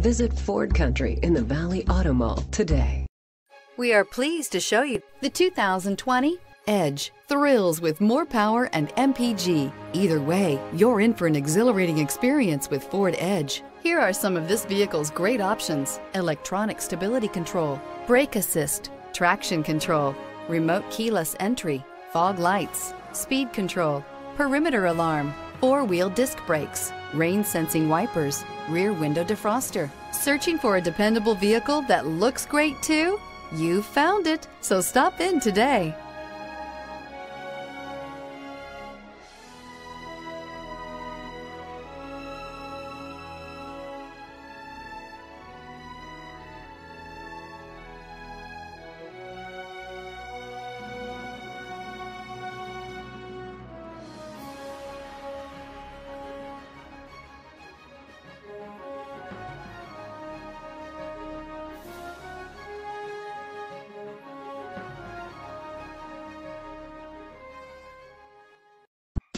Visit Ford Country in the Valley Auto Mall today. We are pleased to show you the 2020 Edge. Thrills with more power and MPG. Either way, you're in for an exhilarating experience with Ford Edge. Here are some of this vehicle's great options. Electronic stability control, brake assist, traction control, remote keyless entry, fog lights, speed control, perimeter alarm, four-wheel disc brakes, rain sensing wipers, rear window defroster. Searching for a dependable vehicle that looks great too? You found it, so stop in today.